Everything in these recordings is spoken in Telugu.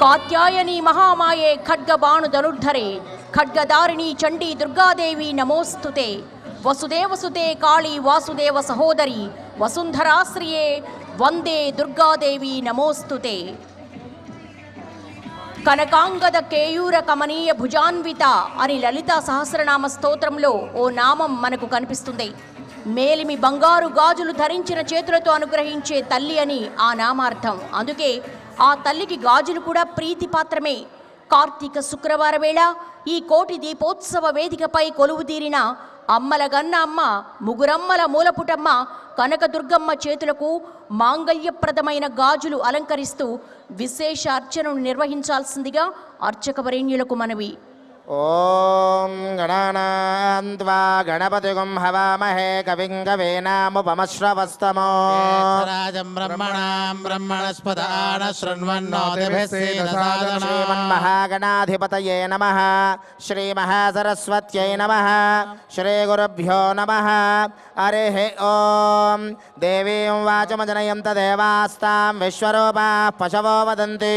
కాత్యాయని మహామాయే ఖడ్గబాణు ధనుర్ధరే ఖడ్గదారిణి చండీ దుర్గాదేవి నమోస్తుతే. వసుదేవసుతే కాళీ వాసుదేవ సహోదరి వసుంధరాశ్రియే వందే దుర్గాదేవి నమోస్తుతే. కనకాంగద కేయూర కమనీయ భుజాన్విత అని లలిత సహస్రనామ స్తోత్రంలో ఓ నామం మనకు కనిపిస్తుంది. మేలిమి బంగారు గాజులు ధరించిన చేతులతో అనుగ్రహించే తల్లి అని ఆ నామార్థం. అందుకే ఆ తల్లికి గాజులు కూడా ప్రీతిపాత్రమే కార్తీక శుక్రవార వేళ ఈ కోటి దీపోత్సవ వేదికపై కొలువు తీరిన అమ్మల గన్నమ్మ ముగురమ్మల మూలపుటమ్మ కనకదుర్గమ్మ చేతులకు మాంగళ్యప్రదమైన గాజులు అలంకరిస్తూ విశేష అర్చనను నిర్వహించాల్సిందిగా అర్చకవరేణ్యులకు మనవి. ॐ गणानान्त्वा गणपतिगुं हवामहे कविं कवीनामुपमश्रवस्तमो राजं ब्रह्मणां ब्रह्मणस्पदान श्रृण्वन्नोदिभिस्मन्महागणाधिपतये नमः। श्रीमहासरस्वत्यै नमः। श्रीगुरुभ्यो नमः। हरिः ॐ। देवीं वाचमजनयन्त देवास्तां विश्वरूपाः पशवो वदन्ति।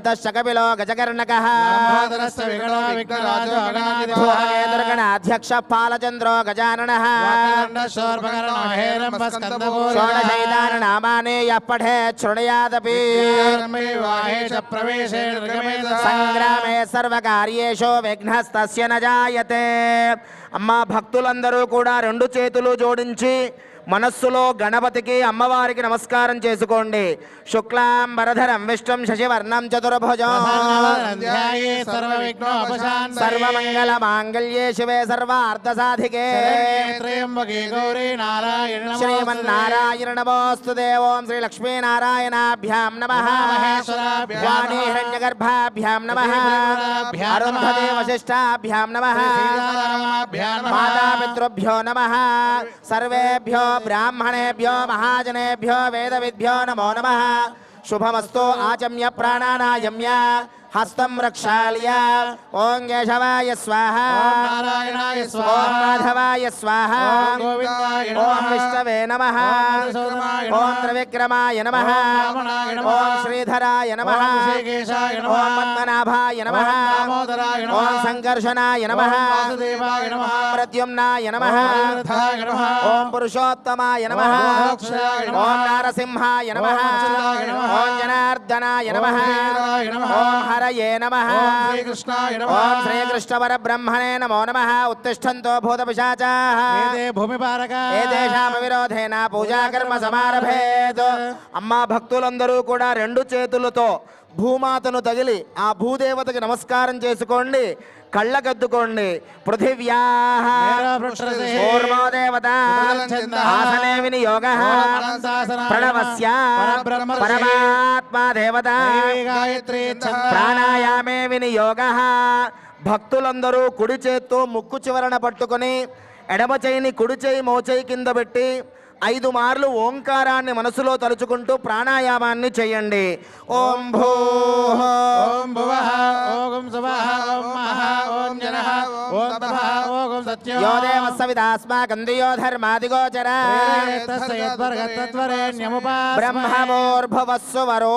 సర్వసంపదా శ్రీరామం భూయో భూయో నమామి సుముఖశ్చైకదంతశ్చ కపిలో గజకర్ణకः విఘ్నరాజో ధూమకేతుర్గణాధ్యక్ష పాలచంద్రో గజాననः శృణుయాదపి సంగ్రామే సర్వకార్యేషు విఘ్నస్తస్య న జాయతే అమ్మ భక్తులందరూ కూడా రెండు చేతులు జోడించి మనస్సులో గణపతికి అమ్మవారికి నమస్కారం చేసుకోండి. శుక్లాం వరధరం విష్ణుం శశివర్ణం చతుర్భుజం. సర్వమంగళ మాంగళ్యే శివే సర్వార్థ సాధికే శ్రీమన్నారాయణ నమోస్తు ఓం శ్రీ లక్ష్మీనారాయణాభ్యాం నమ. హిరణ్యగర్భాభ్యాం నమ. అరుంధదే వశిష్టాభ్యాం నమ. మాతాపితృభ్యో నమ. సర్వేభ్యో ब्राह्मणेभ्यो महाजनेभ्यो वेदविद्भ्यो नमो नमः। शुभमस्तु आचम्य प्राणानायम्य హస్తం రక్షాళ్య ఓం కేశవాయ స్వాహ నారాయణాయ ఓం మాధవాయ స్వాహ ఓం గోవిందాయ నమః. ఓం విష్ణవే నమ ఓం త్రిశూలమాయ నమః. ఓం త్రివిక్రమాయ నమ ఓం వామనాయ నమః. ఓం శ్రీధరాయ నమ ఓం శ్రీకేశాయ నమః. ఓం పద్మనాభాయ నమ ఓం దామోదరాయ నమః. ఓం సంకర్షణాయ నమ. ఓం నమః. ప్రద్యుమ్నాయ నమ నమః. ఉత్తిష్టంతో ఏదేషామ విరోధేన పూజా కర్మ సమారభేత్ అమ్మా భక్తులందరూ కూడా రెండు చేతులతో భూమాతను తగిలి ఆ భూదేవతకి నమస్కారం చేసుకోండి. కళ్ళకద్దుకోండి పృథివ్యా ఆసనే వినియోగ ప్రణవస్య పరమాత్మా దేవత. ప్రాణాయామే వినియోగ భక్తులందరూ కుడి చేత్తో ముక్కు చివరన పట్టుకొని ఎడమ చేయిని కుడి చేయి మోచేయి కింద పెట్టి ఐదు మార్లు ఓంకారాన్ని మనసులో తలుచుకుంటూ ప్రాణాయామాన్ని చేయండి. ఓం భూ ఓం భువః ఓం సువః ఓం మహః ఓం జనః ఓం తపః ఓం సత్యం. యో దేవ సవిదాస్మాకం దియో ధర్మాదిగోచర బ్రహ్మమోర్భవస్సు వరో.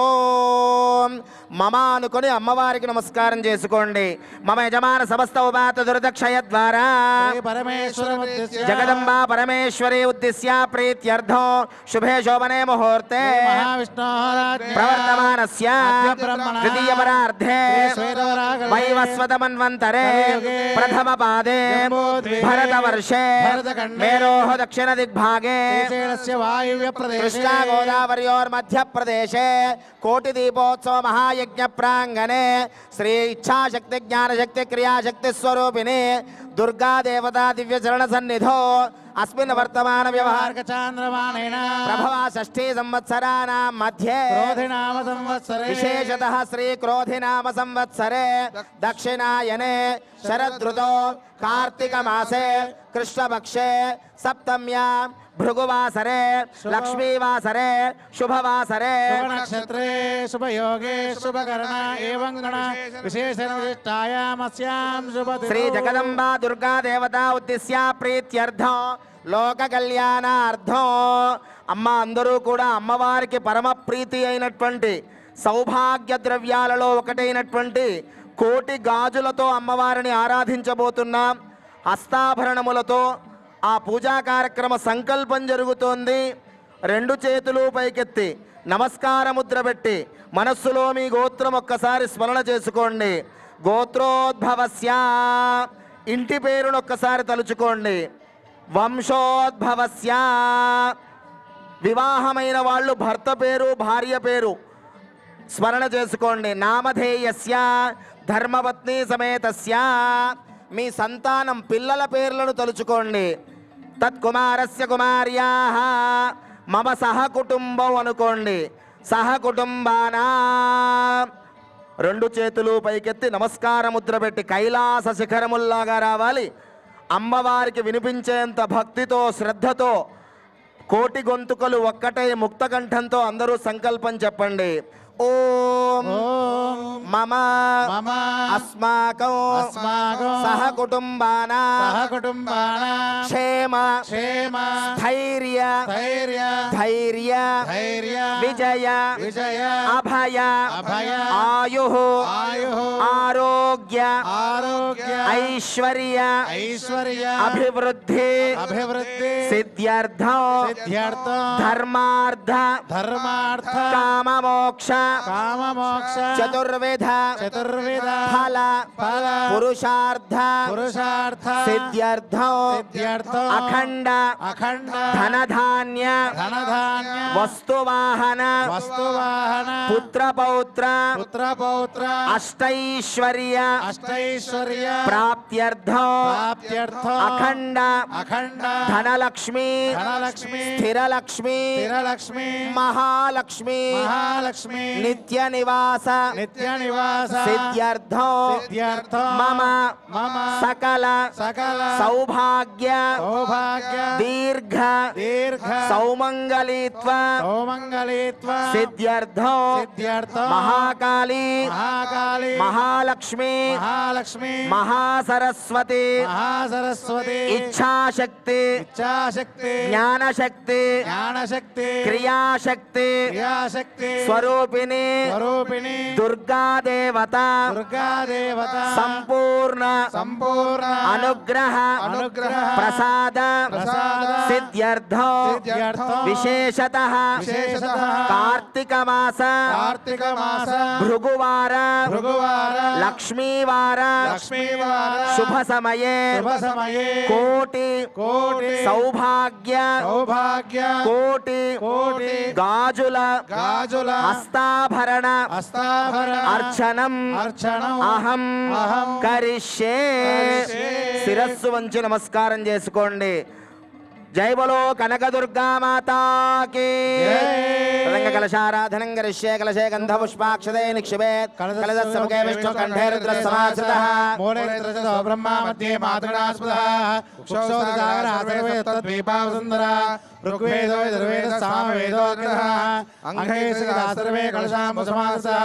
మమ అనుకొని అమ్మవారికి నమస్కారం చేసుకోండి. మమ యజమాన సమస్త ఉపాత దుర్దక్షయ ద్వారా జగదంబా పరమేశ్వరి ఉద్దిశ్య ప్రీత్యర్థం శుభే శోభనే ముహూర్తే ప్రవర్తమానస్య తృతీయ పరార్ధే వైవస్వతమన్వంతరే ప్రథమ పాదే భరతవర్షే మేరోహ దక్షిణ దిగ్భాగే కృష్ణా గోదావర్యోర్మధ్యప్రదేశే కోటి దీపోత్సవ यज्ञ प्रांगणे श्री इच्छा शक्ति ज्ञान शक्ति क्रिया शक्ति स्वरूपिणे दुर्गा देवता दिव्य चरण सन्निधो अस्मिन् वर्तमान व्यवहार व्यवहारक चंद्रमाणेन प्रभवा षष्ठी संवत्सराणां मध्ये क्रोधि नाम संवत्सरे विशेषतः श्री क्रोधि नाम संवत्सरे दक्षिणायने శరదృతో కార్తీక మాసే కృష్ణపక్షే సప్తమ్యాం భృగువాసరే లక్ష్మీవాసరే శుభవాసరే శుభ నక్షత్రే శుభయోగే శుభకరణ ఏవం గణ విశేషణ విశిష్టాయామస్యాం శుభ శ్రీ జగదంబా దుర్గా దేవత ఉద్దేశ్య ప్రీత్యర్థం లోక కళ్యాణార్థం అమ్మ అందరూ కూడా అమ్మవారికి పరమ ప్రీతి అయినటువంటి సౌభాగ్య ద్రవ్యాలలో ఒకటైనటువంటి కోటి గాజులతో అమ్మవారిని ఆరాధించబోతున్నాం హస్తాభరణములతో ఆ పూజా కార్యక్రమ సంకల్పం జరుగుతోంది. రెండు చేతులు పైకెత్తి నమస్కార ముద్ర పెట్టి మనస్సులో మీ గోత్రం ఒక్కసారి స్మరణ చేసుకోండి. గోత్రోద్భవస్య ఇంటి పేరును ఒక్కసారి తలుచుకోండి. వంశోద్భవస్య వివాహమైన వాళ్ళు భర్త పేరు భార్య పేరు స్మరణ చేసుకోండి. నామధేయస్య ధర్మపత్ని సమేతస్య. మీ సంతానం పిల్లల పేర్లను తలుచుకోండి. తత్కుమారస్య కుమార్యా. మమ సహకుటుంబం అనుకోండి. సహకుటుంబానా. రెండు చేతులు పైకెత్తి నమస్కార ముద్ర పెట్టి కైలాస శిఖరముల్లాగా రావాలి. అమ్మవారికి వినిపించేంత భక్తితో శ్రద్ధతో కోటి గొంతుకలు ఒక్కటే ముక్తకంఠంతో అందరూ సంకల్పం చెప్పండి. ओम मम मम अस्माकं अस्माकं सह कुटुम्बानां सह कुटुम्बानां क्षेम क्षेम स्थैर्य स्थैर्य धैर्य धैर्य विजय विजय अभय अभय आयुः आयुः आरोग्य आरोग्य ऐश्वर्य ऐश्वर्य अभिवृद्धि अभिवृद्धि सिद्ध्यर्थ सिद्ध्यर्थ। धर्मार्थ धर्मार्थ काम मोक्ष काम मोक्ष चतुर्विध चतुर्विध फल फल पुरुषार्थ पुरुषार्थ सिद्ध्यर्थ सिद्ध्यर्थ अखंड अखंड धन धान्य धन धान्य वस्तु वाहन वस्तु वाहन पुत्र पौत्र पुत्र पौत्र अष्टैश्वर्य अष्टैश्वर्य प्राप्त्यर्थ प्राप्त्यर्थ अखंड अखंड धन लक्ष्मी धनलक्ष्मी स्थिरलक्ष्मी स्थिरलक्ष्मी महालक्ष्मी महालक्ष्मी नित्य निवास नित्य निवास सिद्ध्यर्थो सिद्ध्यर्थो मम मम सकल सकल सौभाग्य सौभाग्य दीर्घ दीर्घ सौमंगलित्व सौमंगलित्व सिद्ध्यर्थो सिद्ध्यर्थो महाकाली महाकाली महालक्ष्मी महालक्ष्मी महासरस्वती महासरस्वती इच्छा शक्ति इच्छा शक्ति शक्ति ज्ञान शक्ति ज्ञान शक्ति क्रिया शक्ति क्रिया शक्ति स्वरूपिणी स्वरूपिणी दुर्गा देवता दुर्गा देवता संपूर्ण संपूर्ण अनुग्रह अनुग्रह प्रसाद प्रसाद सिद्ध्यर्थ विशेषतः विशेषतः కార్తీక మాస కార్తీక మాస భృగువార భృగువార లక్ష్మీవార లక్ష్మీవార శుభ సమయే శుభ సమయే కోటి కోటి సౌభాగ్య సౌభాగ్య కోటి కోటి గాజుల గాజుల హస్తాభరణ హస్తాభరణ అర్చనం అర్చనం అహం అహం కరిష్యే. శిరస్సు వంచి నమస్కారం చేసుకోండి జై బలో కనకదుర్గా మాతాకి జై. కలశారాధనం కరిష్యే కలశే గంధ పుష్పాక్షదే నిక్షిపేత్ కలదస్సముఖే విష్ణు కంఠే రుద్ర సమాశ్రితః మూలైత్రజతో బ్రహ్మా మధ్యే మాతృడాస్పదః కుక్షోదసాగరः సర్వే తద్వీపావసుందరः ఋగ్వేదో యజుర్వేద సామవేదోగ్రహः అంగైసు సర్వే కలశాంబు సమాసः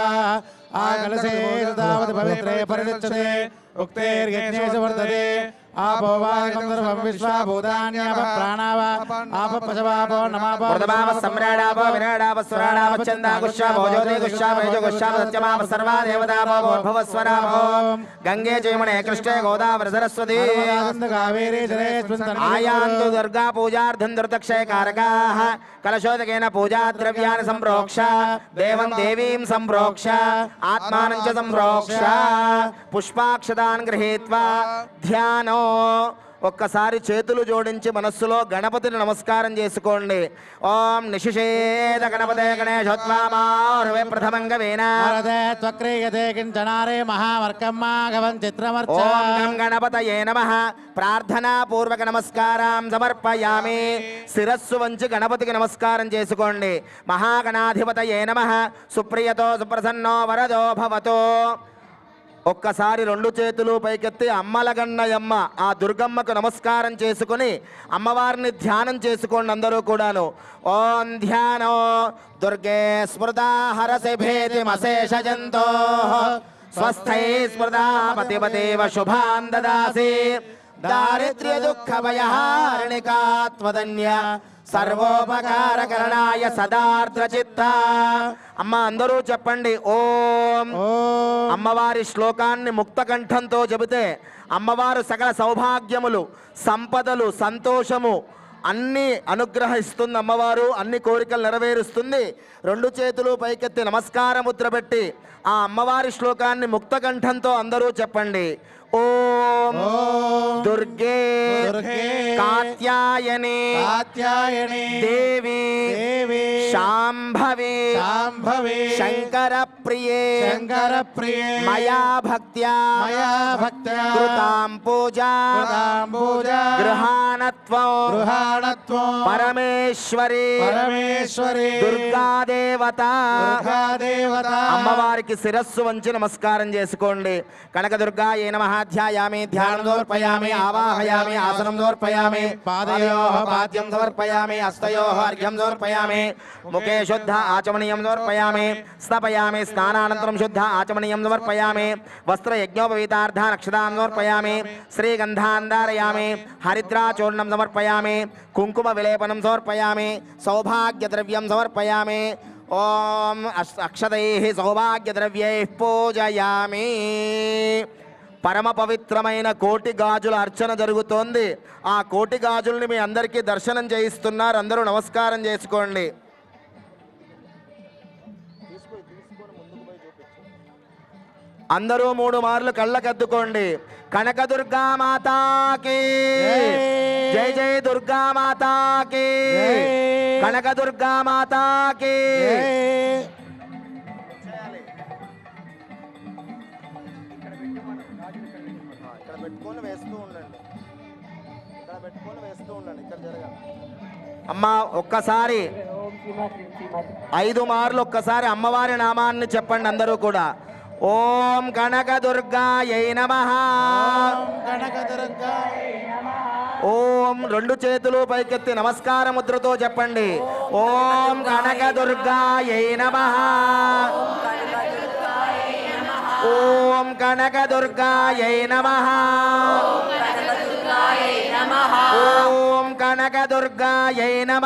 गंगे जयमणे कृष्णे गोदावरी सरस्वती। कावेरी दुर्गा पूजार्थं दुर्दक्षय कारका कलशोदक पूजा द्रव्या संप्रोक्ष। देवं देवी संप्रोक्ष। आत्मा संप्रोक्ष। पुष्पाक्षता पुष्पाक्षतान् ध्यानो ఒక్కసారి చేతులు జోడించి మనస్సులో గణపతిని నమస్కారం చేసుకోండి. ఓం నిశిషేద గణపతే గణేశోత్వామారువే ప్రథమంగ వేనా భారతే త్వక్రీయతే కించనారే మహావర్కమ్మాగవం చిత్రమర్చ. ఓం గం గణపతయే నమ. ప్రార్థనా పూర్వక నమస్కారం సమర్పయామి. శిరస్సు వంచి గణపతికి నమస్కారం చేసుకోండి. మహాగణాధిపతయే నమ. సుప్రియతో సుప్రసన్నో వరదో భవతో. ఒక్కసారి రెండు చేతులు పైకెత్తి అమ్మలగన్నయమ్మ ఆ దుర్గమ్మకు నమస్కారం చేసుకుని అమ్మవారిని ధ్యానం చేసుకోండి అందరూ కూడాను. ఓం ధ్యానో దుర్గే స్మృతా హరసి భేదిమశేష జంతో స్వస్థై స్మృతా పతిపదేవ శుభాన్ దదాసి. దారిద్ర్య దుఃఖ భయహారిణికాత్మధన్య సర్వోపకారకరణాయ సదార్ద్ర చిత్త అమ్మ అందరూ చెప్పండి ఓం. ఓం. అమ్మవారి శ్లోకాన్ని ముక్త కంఠంతో చెబితే అమ్మవారు సకల సౌభాగ్యములు సంపదలు సంతోషము అన్ని అనుగ్రహిస్తుంది అమ్మవారు అన్ని కోరికలు నెరవేరుస్తుంది. రెండు చేతులు పైకెత్తి నమస్కార ముద్ర పెట్టి ఆ అమ్మవారి శ్లోకాన్ని ముక్త కంఠంతో అందరూ చెప్పండి. ఓం దుర్గే కాత్యాయని కాత్యాయని దేవి దేవి శాంభవి శాంభవి శంకర ప్రియే శంకర ప్రియే మయా భక్త్యా మయా భక్త్యా కృతాం పూజా కృతాం పూజ గృహాణత్వం. గృహాణత్వం. పరమేశ్వరి. పరమేశ్వరి. దుర్గాదేవత. దుర్గాదేవత. అమ్మవారికి శిరస్సు వంచి నమస్కారం చేసుకోండి. కనక దుర్గా ఏ నమ? ధ్యాయామి ధ్యానం దోర్పయామి ఆవాహయామి ఆసనం దోర్పయామి పాదయోః పాద్యం సమర్పయామి హస్తయోః అర్ఘ్యం సమర్పయామి ముఖే శుద్ధ ఆచమనీయం సమర్పయామి స్థాపయామి స్నానానంతరం శుద్ధ ఆచమనీయం సమర్పయామి వస్త్ర యజ్ఞోపవీతార్థ నక్షదాం సమర్పయామి శ్రీగంధాంధారయామి హరిద్రాచూర్ణం సమర్పయామి కుంకుమ విలేపనం సమర్పయామి సౌభాగ్య ద్రవ్యం సమర్పయామి ఓం అక్ష- సౌభాగ్య సౌభాగ్యద్రవ్యైః పూజయామి పరమ పవిత్రమైన కోటి గాజుల అర్చన జరుగుతోంది ఆ కోటి గాజుల్ని మీ అందరికీ దర్శనం చేయిస్తున్నారు అందరూ నమస్కారం చేసుకోండి అందరూ మూడు మార్లు కళ్ళకద్దుకోండి కనకదుర్గా మాతాకి. జై. జై దుర్గా మాతాకి. కనకదుర్గా మాతాకి. జై. ఇక్కడ పెట్టుకొని వేస్తూ ఉండండి ఇక్కడ పెట్టుకొని వేస్తూ ఉండండి ఇక్కడ జరగాలి అమ్మా ఒక్కసారి ఐదు మార్లు ఒక్కసారి అమ్మవారి నామాన్ని చెప్పండి అందరూ కూడా. ఓం కనక దుర్గాయై నమ. ఓం రెండు చేతులు పైకెత్తి నమస్కార ముద్రతో చెప్పండి. ఓం కనక దుర్గాయై నమ. ఓం కనక దుర్గాయై నమ. ఓం కనకదుర్గాయై నమ.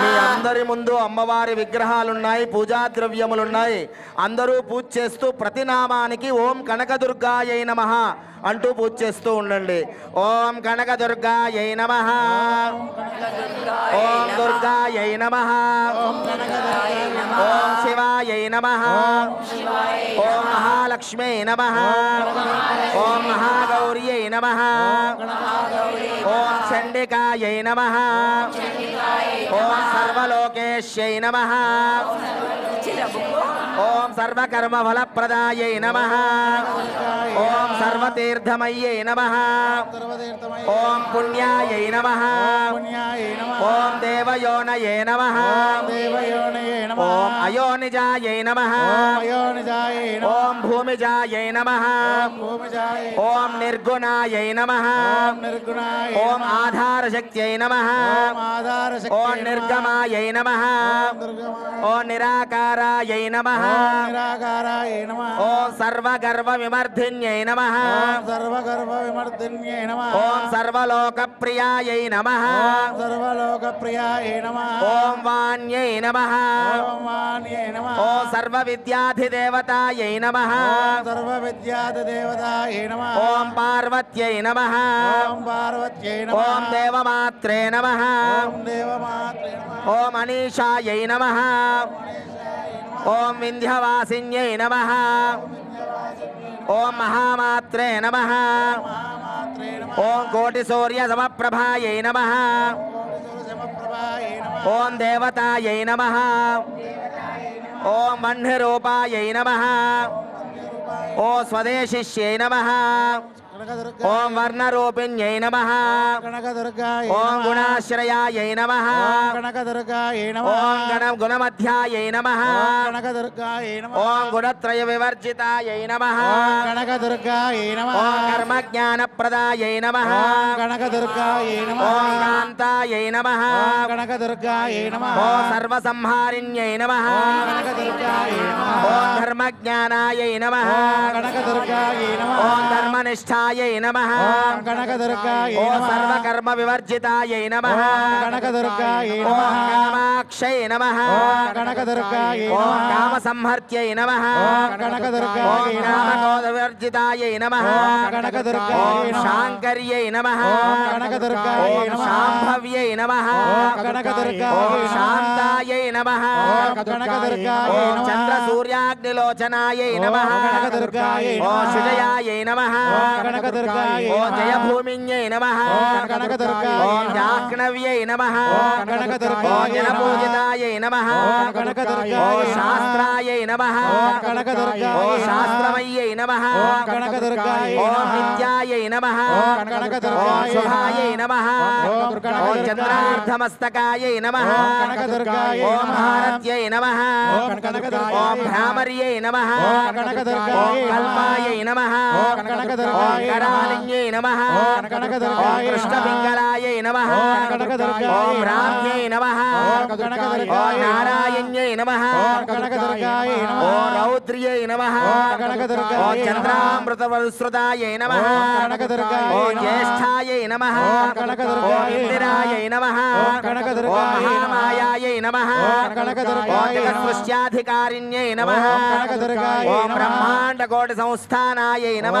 మీ అందరి ముందు అమ్మవారి విగ్రహాలున్నాయి పూజా ద్రవ్యములున్నాయి అందరూ పూజ చేస్తూ ప్రతి నామానికి ఓం కనకదుర్గాయై నమ అంటూ పూజ చేస్తూ ఉండండి. ఓం కనకదుర్గాయై నమ. ఓం దుర్గాయై నమ. ఓం శివాయై నమ. ఓం మహాలక్ష్మీ నమ. ఓం మహాగౌర్యై నమ. ఓం చండికాయై నమ ఓం సర్వలోకేశ్యై నమ ఓం సర్వకర్మఫలప్రదాయై నమ ఓం సర్వతీర్థమయ్యై నమ సర్వతీర్థమయ ఓం పుణ్యాయై నమ పుణ్యాయ నమః ఓం దేవయోనయే నమ దేవయోనయే నమః ఓం అయోనిజాయై నమ ఓం అయోనిజాయ నమః ఓం భూమిజాయై నమ భూమిజాయ ఓం నిర్గుణాయై నమ ఓం నిర్గుణాయ ఓం నమః ఆధారశక్త్యై నమ ఓం ఆధారశక్తి ఓం నిర్గమాయై నమ ఓం దుర్గమాయ ఓం నిరాకారాయై నమ ఓం నిరాకారాయ నమః ఓం సర్వగర్వ విమర్ధిన్యై నమ ఓం సర్వగర్భ విమర్దిన్యే నమః ఓం సర్వలోకప్రియాయై నమ ఓం సర్వలోకప్రియాయ నమః ఓం వాణ్యై నమ ఓం వాణ్యే నమః ఓం సర్వవిద్యాధిదేవతాయై నమ ఓం సర్వవిద్యాదేవతాయ నమః ఓం పార్వత్యై నమ ఓం పార్వత్యై నమః ఓం దేవమాత్రే నమ ఓం దేవమాత్రే నమః ఓం అనీషాయై నమ ఓం వింధ్యవాసిన్యై నమ ఓం మహామాత్రే నమ ఓం ఓం ఓం ఓ ఓం వర్ణరూపిణ్యై నమ ఓం గుణాశ్రయాయై నమ ఓం గణ గుణమధ్యాయై నమ ఓం గుణత్రయ వివర్జితాయై నమ ఓం కర్మజ్ఞానప్రదాయై నమ ఓం కాంతాయై నమ ఓం సర్వసంహారిణ్యై నమ ఓం ధర్మజ్ఞానాయై నమ కనకదుర్గాయ నమ ధర్మనిష్టాయై నమ ఓం కనకదుర్గాయ ఓం నమ సర్వకర్మ వివర్జితాయై నమ కనకదుర్గాయ ఓం నమ కామాక్షై నమ ఓం కనకదుర్గాయ ఓం నమ కామసంహర్త్యై నమ ఓం నమ కామకోదవివర్జితాయై నమ నమ శాంకర్యై నమ ఓం నమ శాంభవ్యై నమ నమ శాంతాయై నమ నమ చంద్ర సూర్యాగ్నిలోచనాయై నమ సుజయాయై నమ ఓం కనకదుర్గాయ ఓం నమ జయభూమిన్యై నమ ఓం కనకదుర్గాయ ఓం నమ జాహ్నవ్యై నమ ఓం కనకదుర్గాయ ఓం నమ జనపూజితాయై నమ ఓం కనకదుర్గాయ ఓం నమ శాస్త్రాయై నమ ఓం కనకదుర్గాయ ఓం నమ శాస్త్రమయ్యై నమ ఓం కనకదుర్గాయ ఓం నమ నిత్యాయై నమ ఓం ఓం కనకదుర్గాయ శుభాయై నమ ఓం ఓం కనకదుర్గాయ చంద్రార్ధమస్తకాయై నమ ఓం కనకదుర్గాయ ఓం నమ భారత్యై నమ ఓం కనకదుర్గాయ ఓం నమ ఓం నమ ఓం కరాలిన్యై నమ ఓం కృష్ణపింగళాయై నమ నమ నారాయణ్యై నమ ఓం రౌద్ర్యై నమ ఓం ఓం నమ ఓం జ్యేష్ఠాయై నమ ఓం ఇందిరాయై నమ ఓం మహామాయాయై నమ ఓం జగత్సృష్ట్యాధికారిణ్యై నమ ఓం బ్రహ్మాండ కోటి సంస్థానాయై నమ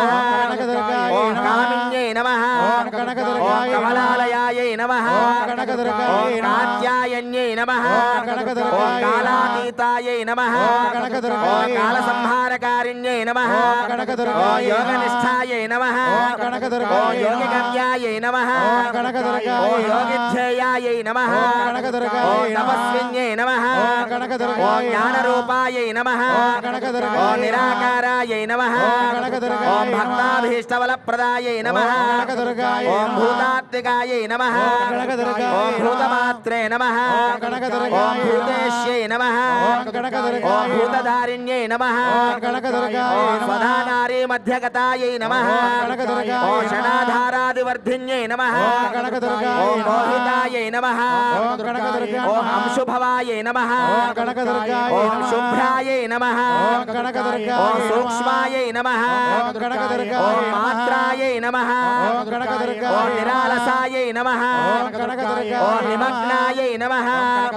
కామిన్యై నమ ఓం కనకదుర్గాయ కమలాలయాయై నమ ఓం కనకదుర్గాయ కాత్యాయన్యై నమ ఓం కనకదుర్గాయ ఓం కాలాతీతాయై నమ ఓం కనకదుర్గాయ ఓం కాలసంహారకారిణ్యై నమ ఓం కనకదుర్గాయ ఓం యోగనిష్టాయై నమ ఓం కనకదుర్గాయ యోగిగమ్యాయై నమ ఓం యోగిధ్యేయాయై నమ ఓం కనకదుర్గాయ తపస్విన్యై నమ ఓం కనకదుర్గాయ ఓం నమ జ్ఞానరూపాయై నమ ఓం కనకదుర్గాయ ఓం నమ నిరాకారాయై నమ ఓం కనకదుర్గాయ ఓం నమ భక్తాభీష్టబలప్రదాయై నమ ఓం కనకదుర్గాయ ఓం నమ భూతాత్మికాయై నమ ఓం కనకదుర్గాయ ఓం నమ భూతమాత్రే నమ ఓం కనకదుర్గాయ ఓం నమ భూతేశ్యై నమ ఓం కనకదుర్గాయ ఓం నమ భూతధారిణ్యై నమ ఓం కనకదుర్గాయ ఓం నమ స్వధానారీ మధ్యగతాయై నమ ఓం నమ ఓం నమ ఓం నిరాలసాయై నమ నిమగ్నాయై నమ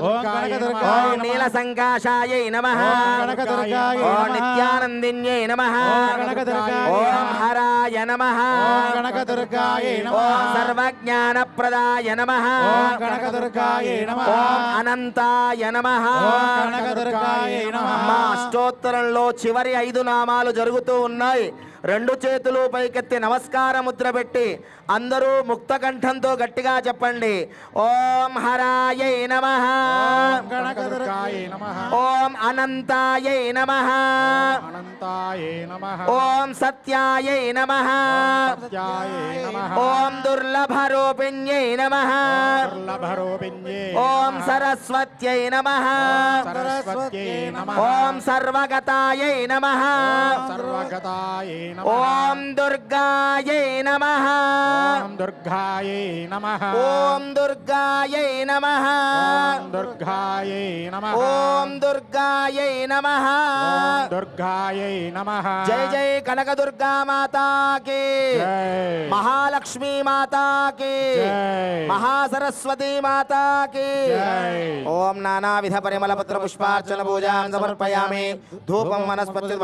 ఓం నమ నీలసంకాశాయై నమ ఓం నమ నిత్యానందిన్యై ఓం హరాయ నమ ఓం నమ సర్వజ్ఞానప్రదాయ ఓం అనంతాయ నమ మా అష్టోత్తరంలో చివరి ఐదు నామాలు జరుగుతూ ఉన్నాయి రెండు చేతులు పైకెత్తి నమస్కార ముద్ర పెట్టి అందరూ ముక్త కంఠంతో గట్టిగా చెప్పండి ఓం హరాయై నమ ఓం అనంతాయై నమ ఓం సత్యాయై నమ ఓం దుర్లభరూపిణ్యై నమ ఓం సరస్వత్యై నమ సరస్వత్యై నమ ఓం సర్వగతాయై నమ సర్వగతాయ నమ ఓం దుర్గాయై నమ ఓం దుర్గాయ నమ ఓం దుర్గాయై నమ ఓం దుర్గాయ నమ ఓం దుర్గాయై నమ ఓం దుర్గాయ నమ జై జై కనకదుర్గా మాతాకి జై మహాలక్ష్మీ మాతాకి జై. మహాసరస్వతీ మాతాకి జై. ఓం నానావిధ పరిమళ పత్ర పుష్పార్చన పూజాం సమర్పయామి ధూపం వనస్పతి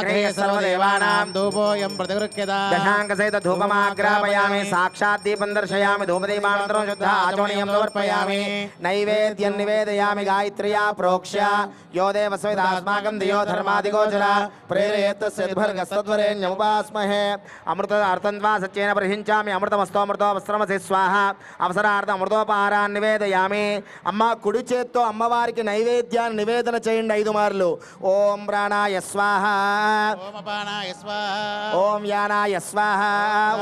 దివ్యై సర్వదేవానాం ధూపోయం ప్రతిగృహ్యత దశాంక సహిత ధూపమాగ్రాపయామి సాక్షాత్ దీపం దర్శయామి ధూపదీపానంతరం శుద్ధ ఆచమనీయం సమర్పయామి నైవేద్యం నివేదయామి గాయత్ర్యా ప్రోక్ష్య యో దేవస్మిదాస్మాకం దియో ధర్మాదిగోచర ప్రేరయత్తద్భర్గస్తద్వరేణ్యముపాస్మహే అమృత అర్థంత్వా సత్యేన ప్రహించామి అమృతమస్తోమృతో వస్త్రమసి స్వాహ అవసరార్థ అమృతోపహారాన్ని నివేదయామి అమ్మ కుడి చేత్తో అమ్మవారికి నైవేద్యాన్ని నివేదన చేయండి ఐదు మార్లు ఓం ప్రాణాయ స్వాహ ఓం అపానాయ స్వాహ ఓం యానాయ స్వాహ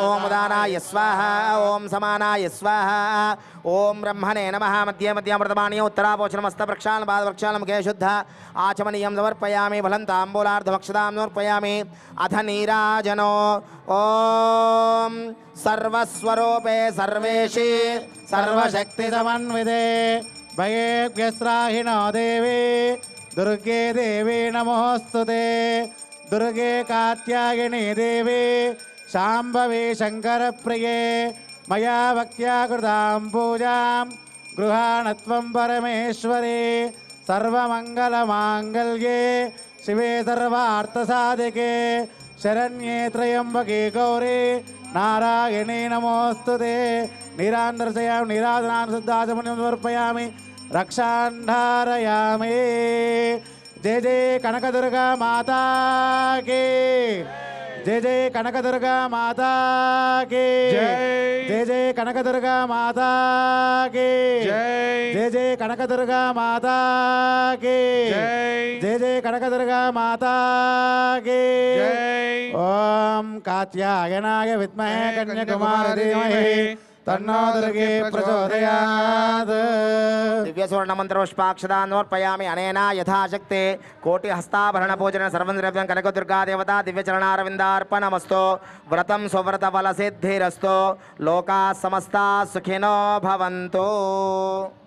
ఓం ఉదానాయ స్వాహ ఓం సమానాయ స్వాహ ఓం బ్రహ్మణే నమ మధ్య మధ్యామృతమాణీయ ఉత్తరాపోచనమస్త ప్రక్షాళన పాదవృక్షాళ ముఖే శుద్ధ ఆచమనీయం సమర్పయామి ఫలం తాంబూలార్ధభక్షదాం సమర్పయామి అధ నీరాజనో ఓం సర్వస్వరూపే సర్వేషి సర్వశక్తి సమన్వితే భయేభ్యస్రాహిణో దేవి దుర్గే దేవి నమోస్తుతే. దుర్గే కాత్యాయని దేవి. శాంభవి శంకరప్రియే. మయా భక్త్యా కృతాం పూజాం. గృహాణత్వం పరమేశ్వరి. సర్వమంగళమాంగళ్యే. శివే సర్వార్థసాధికే. శరణ్యే త్రయంబకే గౌరీ. నారాయణే నమోస్తుతే. నిరాంధ్రశయాం నిరాధనానుశుద్ధాచమన్యం సమర్పయామి రక్షాంధారయామి. జయ జయ కనకదుర్గా మాతాకి. జయ జయ కనకదుర్గా మాతాకి. జయ జయ కనకదుర్గా మాతాకి. జయ జయ కనకదుర్గా మాతాకి. జయ జయ కనకదుర్గా మాతాకి. ఓం కాత్యాయనాయ విద్మహే కన్యకుమార तन्नो दुर्गे प्रचोदयात् दिव्यसुवर्णमन्त्रपुष्पाक्षदान्वर्पयामि अनेन यथाशक्ते कोटिहस्ताभरणपूजन सर्वं द्रव्यं कनकदुर्गादेवता दिव्यचरणारविन्दार्पणमस्तु व्रतं सुव्रतफलसिद्धिरस्तु लोकाः समस्ताः सुखिनो भवन्तु